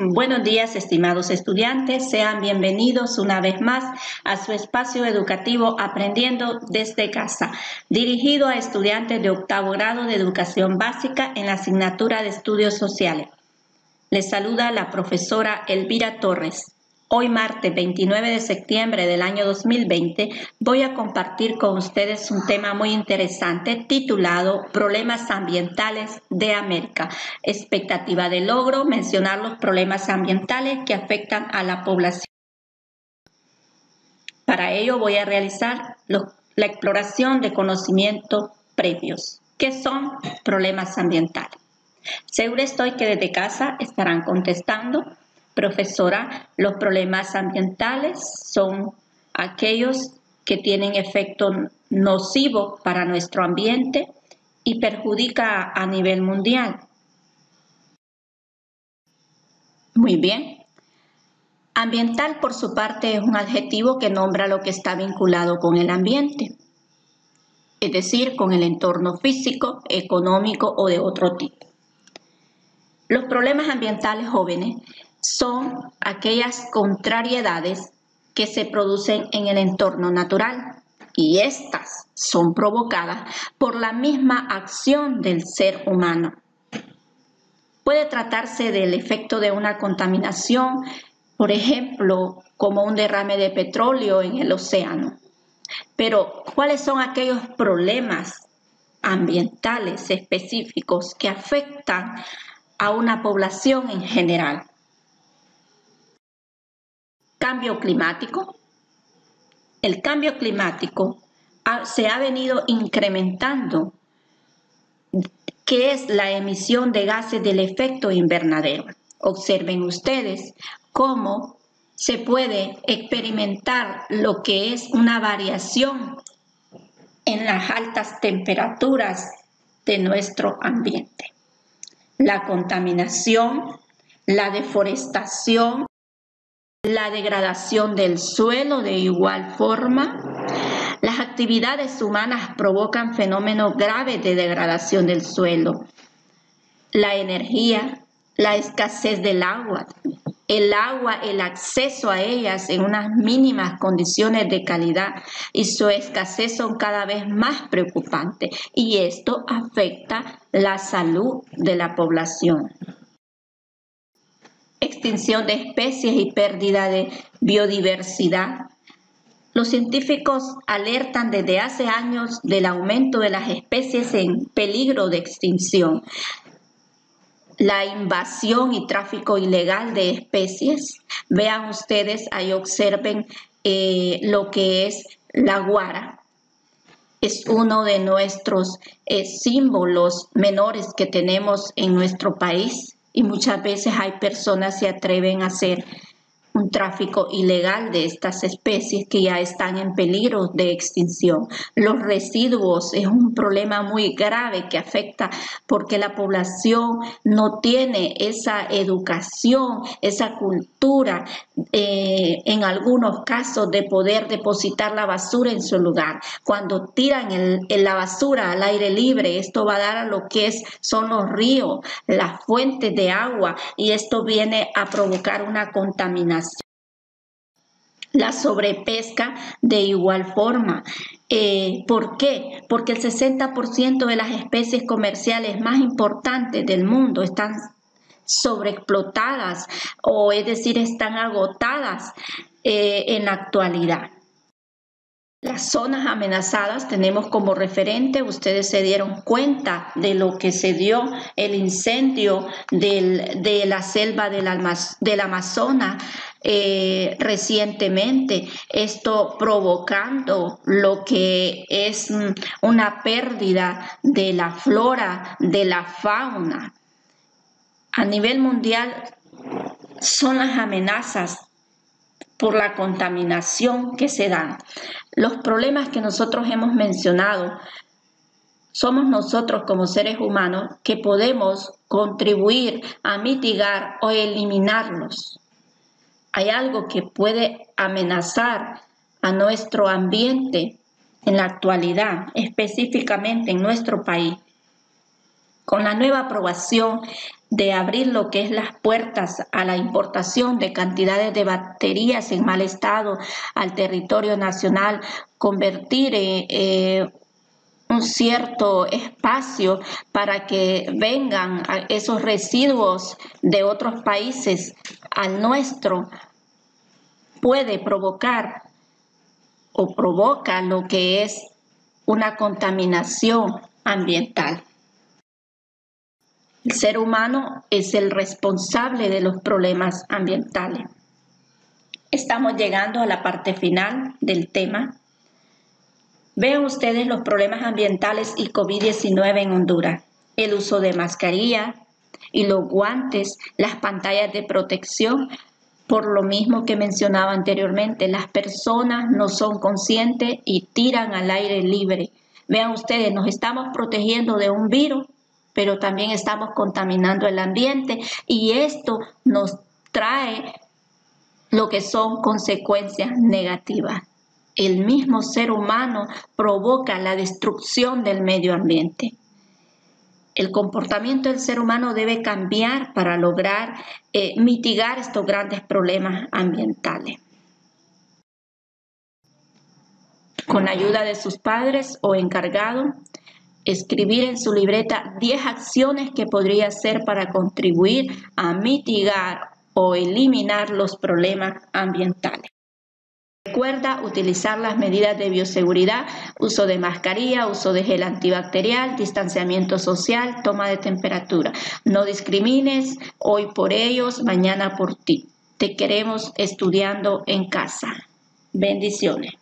Buenos días, estimados estudiantes. Sean bienvenidos una vez más a su espacio educativo Aprendiendo desde casa, dirigido a estudiantes de octavo grado de educación básica en la asignatura de estudios sociales. Les saluda la profesora Elvira Torres. Hoy martes 29 de septiembre del año 2020 voy a compartir con ustedes un tema muy interesante titulado Problemas ambientales de América. Expectativa de logro, mencionar los problemas ambientales que afectan a la población. Para ello voy a realizar la exploración de conocimientos previos. ¿Qué son problemas ambientales? Seguro estoy que desde casa estarán contestando Profesora, los problemas ambientales son aquellos que tienen efecto nocivo para nuestro ambiente y perjudica a nivel mundial. Muy bien. Ambiental, por su parte, es un adjetivo que nombra lo que está vinculado con el ambiente, es decir, con el entorno físico, económico o de otro tipo. Los problemas ambientales jóvenes son aquellas contrariedades que se producen en el entorno natural y estas son provocadas por la misma acción del ser humano. Puede tratarse del efecto de una contaminación, por ejemplo, como un derrame de petróleo en el océano. Pero, ¿cuáles son aquellos problemas ambientales específicos que afectan a una población en general? Cambio climático? El cambio climático se ha venido incrementando, que es la emisión de gases del efecto invernadero. Observen ustedes cómo se puede experimentar lo que es una variación en las altas temperaturas de nuestro ambiente. La contaminación, la deforestación, la degradación del suelo de igual forma. Las actividades humanas provocan fenómenos graves de degradación del suelo. La energía, la escasez del agua, el agua, el acceso a ellas en unas mínimas condiciones de calidad y su escasez son cada vez más preocupantes y esto afecta la salud de la población extinción de especies y pérdida de biodiversidad. Los científicos alertan desde hace años del aumento de las especies en peligro de extinción. La invasión y tráfico ilegal de especies. Vean ustedes, ahí observen eh, lo que es la guara. Es uno de nuestros eh, símbolos menores que tenemos en nuestro país y muchas veces hay personas que se atreven a hacer un tráfico ilegal de estas especies que ya están en peligro de extinción. Los residuos es un problema muy grave que afecta porque la población no tiene esa educación, esa cultura, eh, en algunos casos de poder depositar la basura en su lugar. Cuando tiran la basura al aire libre, esto va a dar a lo que es, son los ríos, las fuentes de agua y esto viene a provocar una contaminación la sobrepesca de igual forma. Eh, ¿Por qué? Porque el 60% de las especies comerciales más importantes del mundo están sobreexplotadas o es decir, están agotadas eh, en la actualidad. Las zonas amenazadas tenemos como referente, ustedes se dieron cuenta de lo que se dio el incendio de la selva del, Amazonas eh, recientemente, esto provocando lo que es mm, una pérdida de la flora, de la fauna. A nivel mundial son las amenazas por la contaminación que se dan. Los problemas que nosotros hemos mencionado somos nosotros como seres humanos que podemos contribuir a mitigar o eliminarlos. Hay algo que puede amenazar a nuestro ambiente en la actualidad, específicamente en nuestro país. Con la nueva aprobación de abrir lo que es las puertas a la importación de cantidades de baterías en mal estado al territorio nacional, convertir eh, eh, un cierto espacio para que vengan esos residuos de otros países al nuestro, puede provocar o provoca lo que es una contaminación ambiental. El ser humano es el responsable de los problemas ambientales. Estamos llegando a la parte final del tema. Vean ustedes los problemas ambientales y COVID-19 en Honduras. El uso de mascarilla y los guantes, las pantallas de protección, por lo mismo que mencionaba anteriormente, las personas no son conscientes y tiran al aire libre. Vean ustedes, nos estamos protegiendo de un virus pero también estamos contaminando el ambiente y esto nos trae lo que son consecuencias negativas. El mismo ser humano provoca la destrucción del medio ambiente. El comportamiento del ser humano debe cambiar para lograr eh, mitigar estos grandes problemas ambientales. Con ayuda de sus padres o encargados, escribir en su libreta 10 acciones que podría hacer para contribuir a mitigar o eliminar los problemas ambientales. Recuerda utilizar las medidas de bioseguridad, uso de mascarilla, uso de gel antibacterial, distanciamiento social, toma de temperatura. No discrimines hoy por ellos, mañana por ti. Te queremos estudiando en casa. Bendiciones.